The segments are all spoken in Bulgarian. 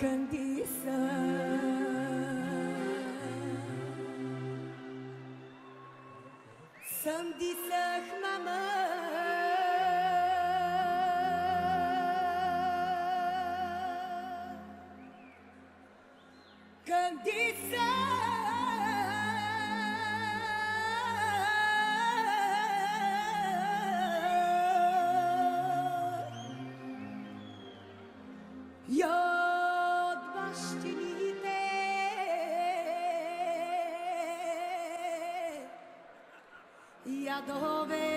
Съм дисах мама. Кандисах ядове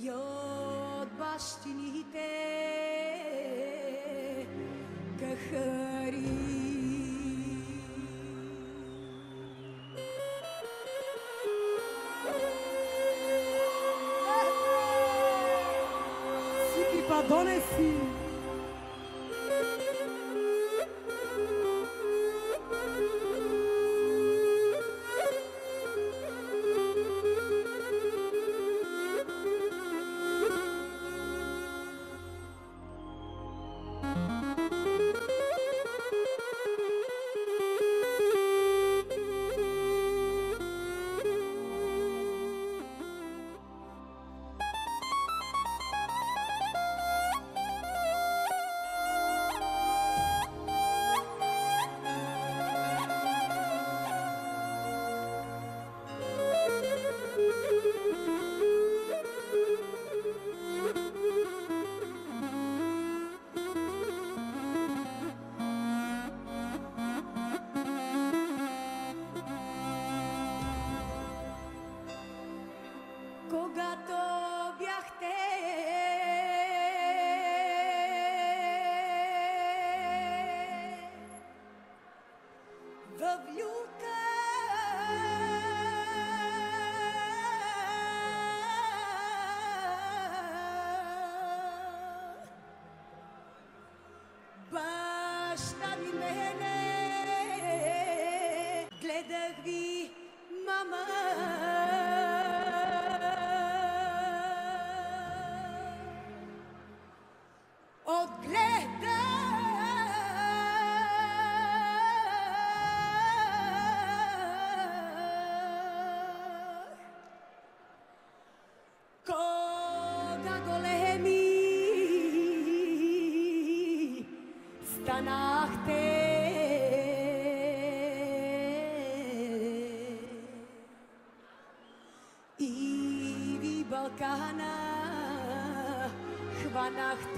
Йод бащините кахари Сики падонеси. Когато vannacht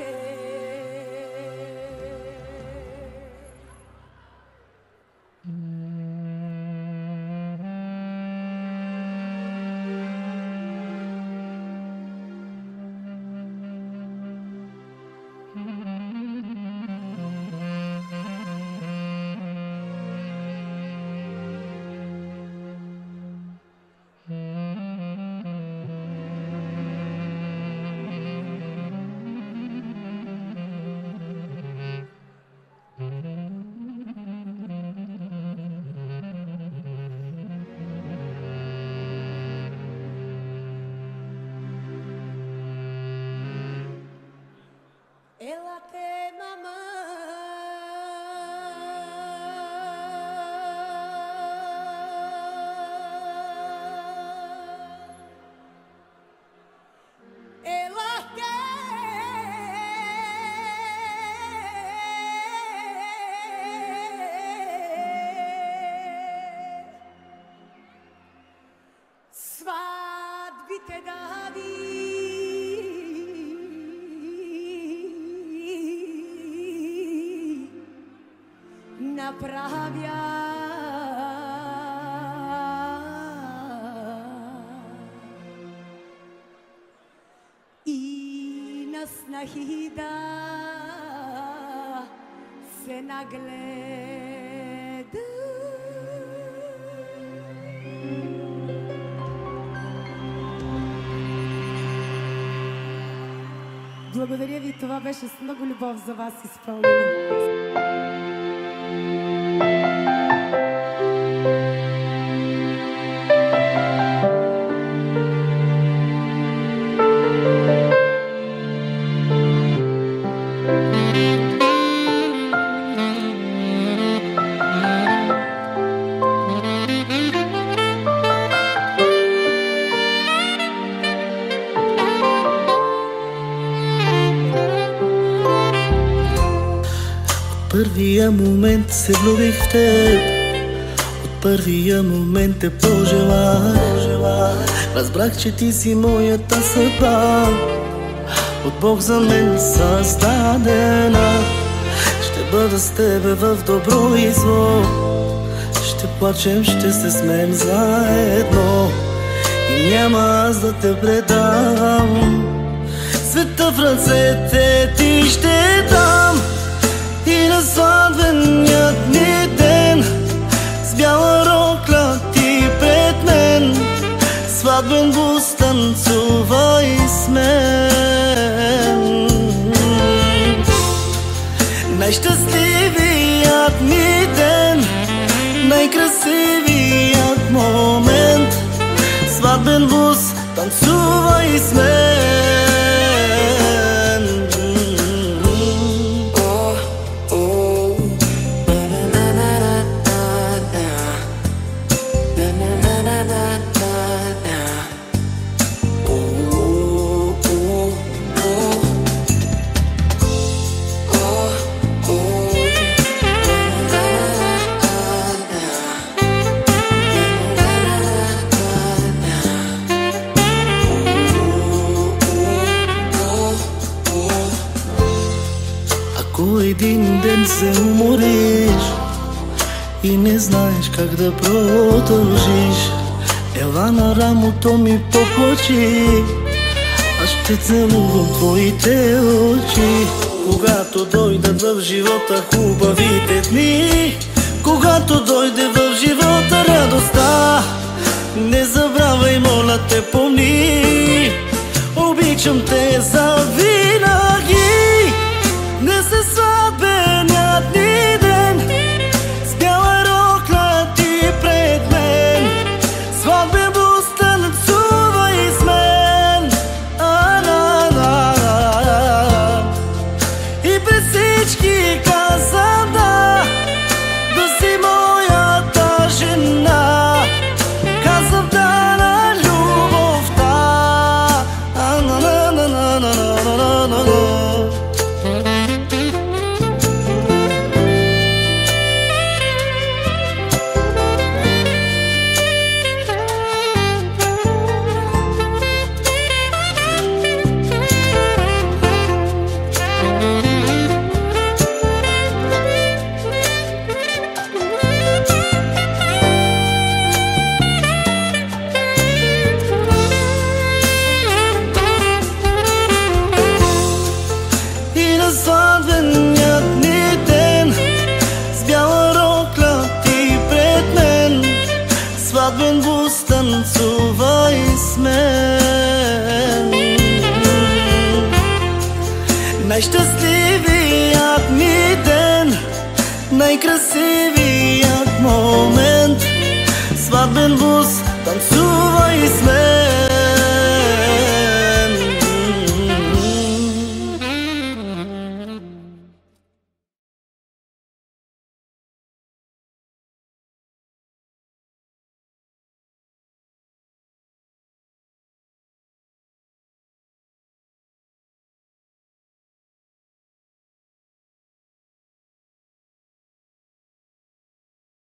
направя. И на снахи да се нагледа. Благодаря ви, това беше с много любов за вас изпълнено. Момент се влюбих в теб От първия момент те пожелах. Разбрах, че ти си моята съдба. От Бог за мен създадена. Ще бъда с тебе в добро и зло Ще плачем, ще се смеем заедно. И няма аз да те предам Света в ръцете ти ще дам Yine saldın yat neden се умориш и не знаеш как да продължиш, ела на рамото ми поплачи, аз ще целувам твоите очи. Когато дойдат в живота хубавите дни, когато дойде в живота радостта, не забравяй, моля те, помни, обичам те за. Najšťastliviji jak mi den Najkrasiviji jak bus, tancuvaj i smeh